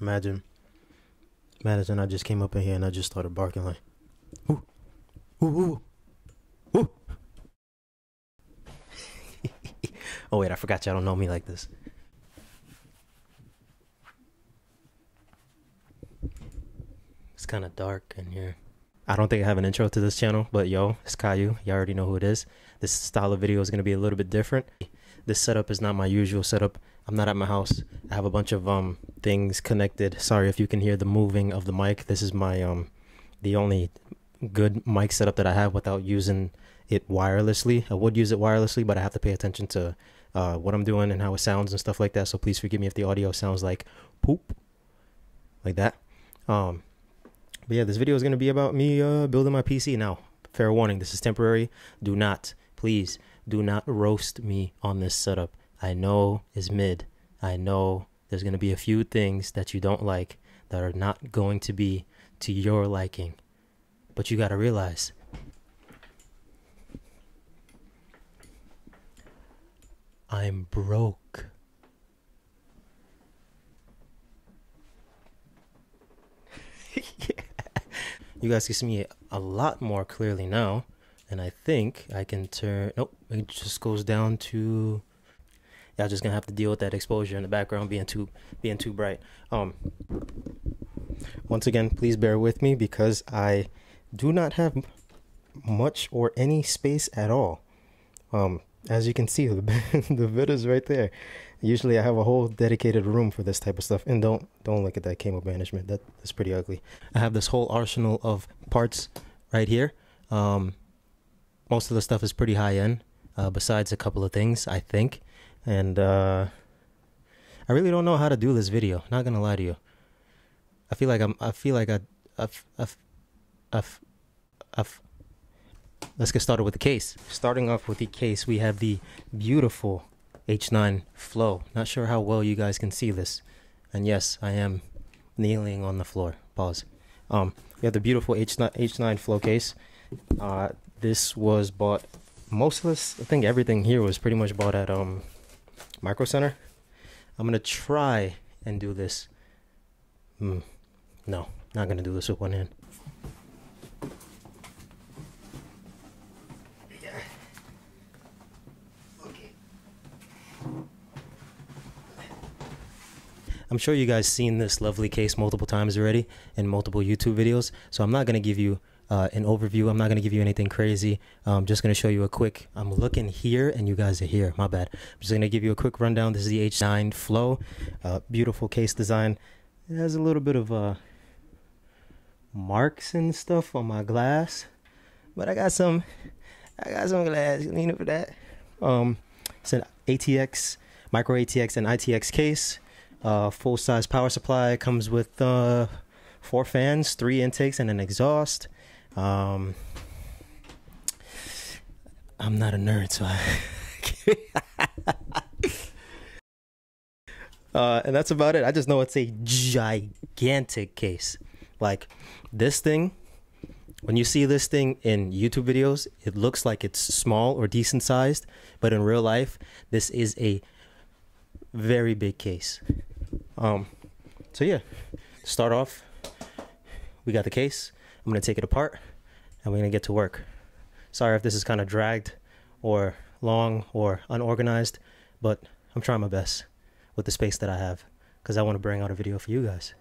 Imagine, imagine I just came up in here and I just started barking like, ooh, ooh, ooh, ooh. oh wait, I forgot y'all don't know me like this. It's kind of dark in here. I don't think I have an intro to this channel, but yo, it's Kyuu. You already know who it is. This style of video is going to be a little bit different. This setup is not my usual setup. I'm not at my house. I have a bunch of um things connected. Sorry if you can hear the moving of the mic. This is my um the only good mic setup that I have without using it wirelessly. I would use it wirelessly, but I have to pay attention to uh, what I'm doing and how it sounds and stuff like that. So please forgive me if the audio sounds like poop, like that. Um, but yeah, this video is gonna be about me uh, building my PC. Now, fair warning, this is temporary. Do not, please, do not roast me on this setup. I know is mid. I know there's gonna be a few things that you don't like that are not going to be to your liking. But you gotta realize I'm broke. You guys can see me a lot more clearly now. And I think I can turn. Nope, it just goes down to. Y'all just gonna have to deal with that exposure in the background being too being too bright. Um. Once again, please bear with me because I do not have much or any space at all. Um, as you can see, the the vid is right there. Usually, I have a whole dedicated room for this type of stuff. And don't don't look at that cable management. That is pretty ugly. I have this whole arsenal of parts right here. Um, most of the stuff is pretty high end. Uh, besides a couple of things, I think, and uh, I really don't know how to do this video. Not gonna lie to you. I feel like I'm. I feel like I. I've. I've. I've. I've let's get started with the case. Starting off with the case, we have the beautiful H9 Flow. Not sure how well you guys can see this. And yes, I am kneeling on the floor. Pause. Um, we have the beautiful H9, H9 Flow case. Uh, this was bought, most of this, I think everything here was pretty much bought at um, Micro Center. I'm to try and do this. Mm, no, not to do this with one hand. I'm sure you guys seen this lovely case multiple times already in multiple YouTube videos. So I'm not going to give you uh, an overview. I'm not going to give you anything crazy. I'm just going to show you a quick, I'm looking here and you guys are here. My bad. I'm just going to give you a quick rundown. This is the H9 Flow. Uh, beautiful case design. It has a little bit of uh, marks and stuff on my glass. But I got some, I got some glass. Know for that. Um, it's an ATX, micro ATX and ITX case. Uh, full size power supply comes with uh, four fans, three intakes, and an exhaust. Um, I'm not a nerd, so I. uh, and that's about it. I just know it's a gigantic case. Like this thing, when you see this thing in YouTube videos, it looks like it's small or decent sized, but in real life, this is a very big case. Um, so yeah, start off. We got the case. I'm gonna take it apart, and we're gonna get to work. Sorry if this is kind of dragged, or long, or unorganized, but I'm trying my best with the space that I have, because I want to bring out a video for you guys.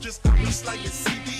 Just out here slanging CDs,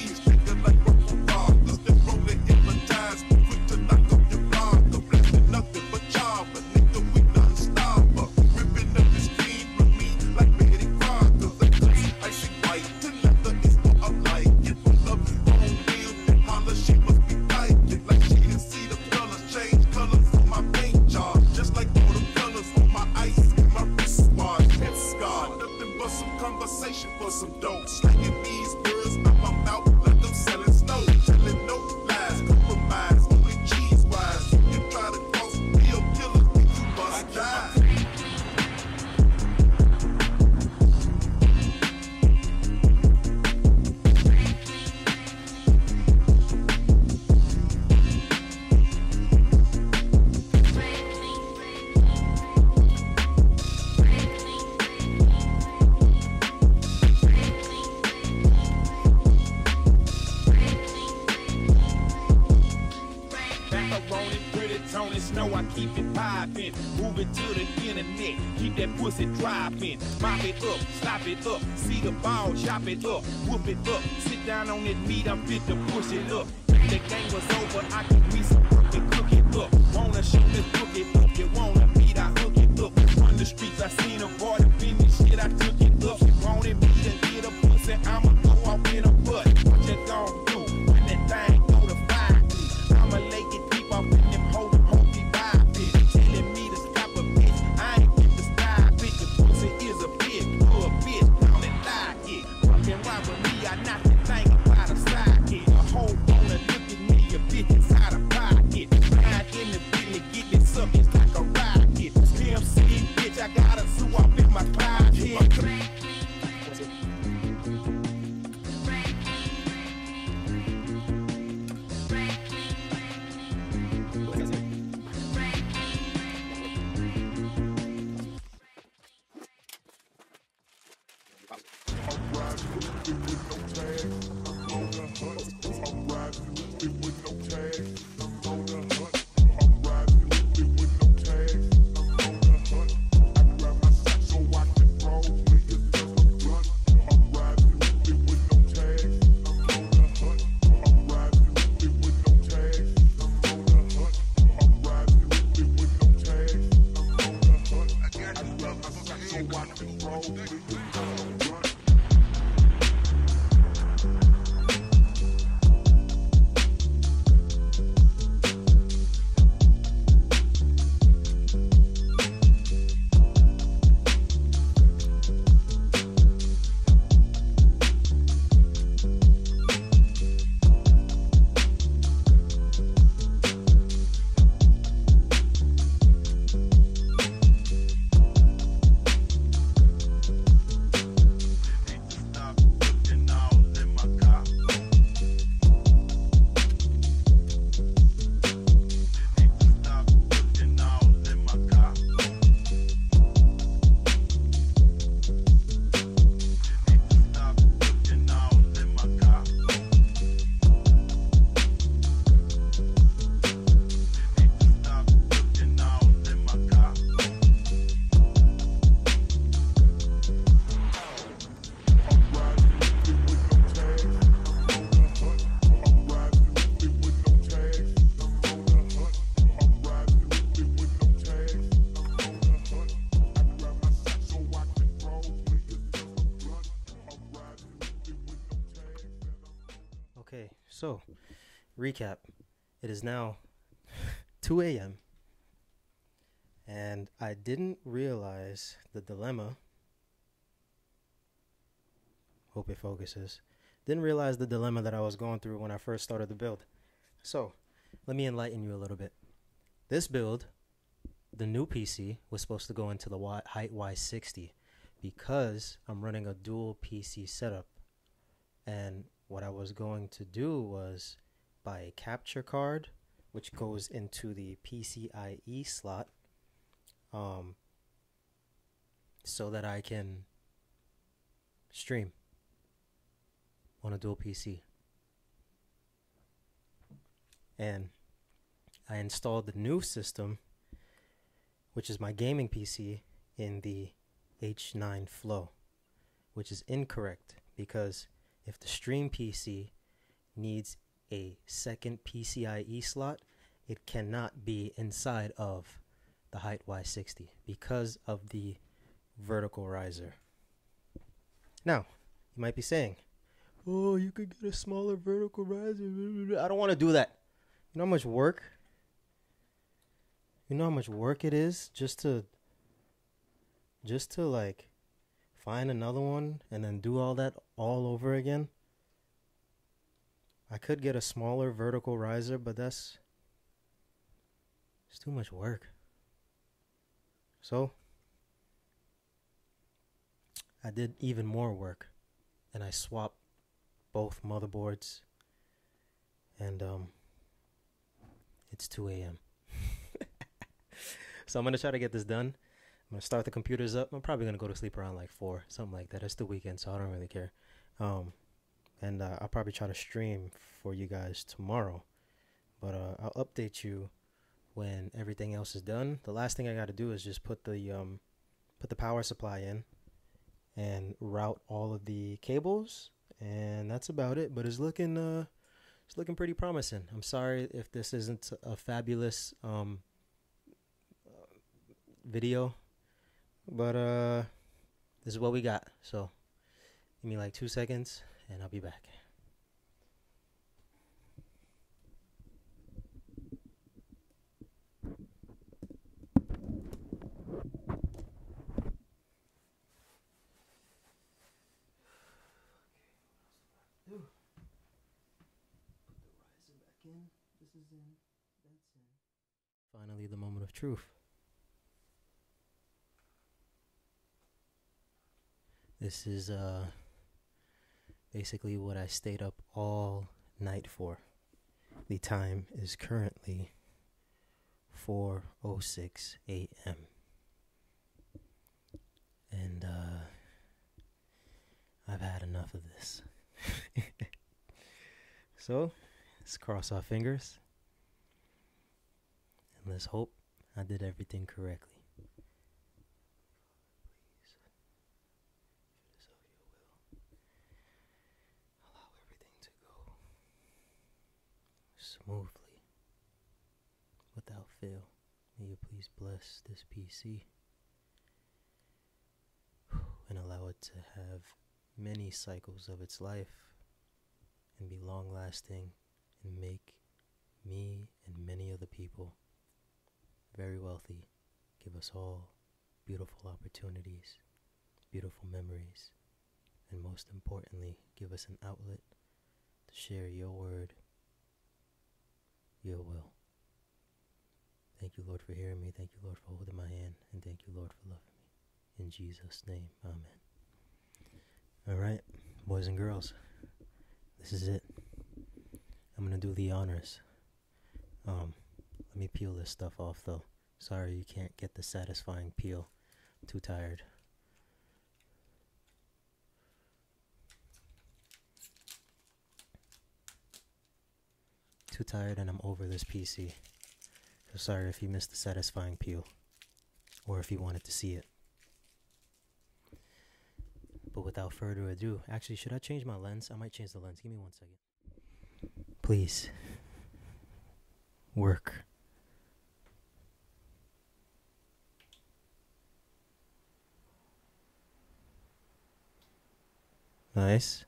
Snow, I keep it poppin'. Move it to the internet, keep that pussy droppin'. Mop it up, slop it up, see the ball, chop it up, whoop it up. Sit down on that meat, I'm fit to push it up. If the game was over, I could be some crook and cook it up. Wanna shoot this cook it up, you wanna It is now 2 a.m. And I didn't realize the dilemma. Hope it focuses. Didn't realize the dilemma that I was going through when I first started the build. So, let me enlighten you a little bit. This build, the new PC, was supposed to go into the y- Hyte Y60 because I'm running a dual PC setup. And what I was going to do was buy a capture card, which goes into the PCIe slot, um, so that I can stream on a dual PC. And I installed the new system, which is my gaming PC, in the H9 Flow, which is incorrect because if the stream PC needs a second PCIe slot, it cannot be inside of the Hyte Y60 because of the vertical riser. Now, you might be saying, "Oh, you could get a smaller vertical riser." I don't want to do that. You know how much work? You know how much work it is just to just to like find another one and then do all that all over again? I could get a smaller vertical riser, but that's it's too much work. So I did even more work and I swapped both motherboards and um it's 2 a.m. so I'm gonna try to get this done. I'm gonna start the computers up. I'm probably gonna go to sleep around like four, something like that. It's the weekend, so I don't really care. Um, and uh, I'll probably try to stream for you guys tomorrow. But uh, I'll update you when everything else is done. The last thing I got to do is just put the um, put the power supply in and route all of the cables, and that's about it. But it's looking uh, it's looking pretty promising. I'm sorry if this isn't a fabulous um video, but uh, this is what we got. So give me like two seconds, and I'll be back. Finally, the moment of truth. This is uh basically what I stayed up all night for. The time is currently 4:06 a.m. And uh I've had enough of this. so, let's cross our fingers. And let's hope I did everything correctly. Please, if it is of your will, allow everything to go smoothly, without fail. May you please bless this PC and allow it to have many cycles of its life and be long lasting and make me and many other people very wealthy. Give us all beautiful opportunities, beautiful memories, and most importantly, give us an outlet to share your word, your will. Thank you, Lord, for hearing me. Thank you, Lord, for holding my hand. And thank you, Lord, for loving me. In Jesus' name, amen. All right, boys and girls, this is it. I'm going to do the honors. Um, let me peel this stuff off, though. Sorry you can't get the satisfying peel. too tired. Too tired and I'm over this PC. So sorry if you missed the satisfying peel. Or if you wanted to see it. But without further ado, actually, should I change my lens? I might change the lens. Give me one second. Please. Work. Nice.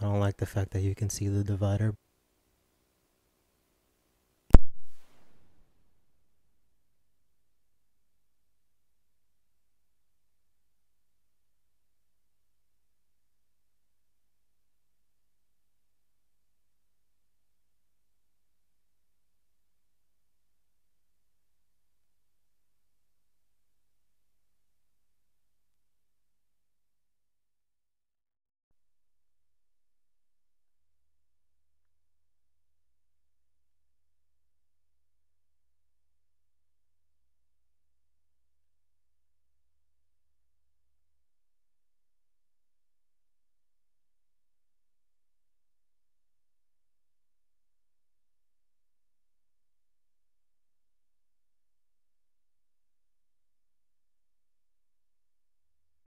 I don't like the fact that you can see the divider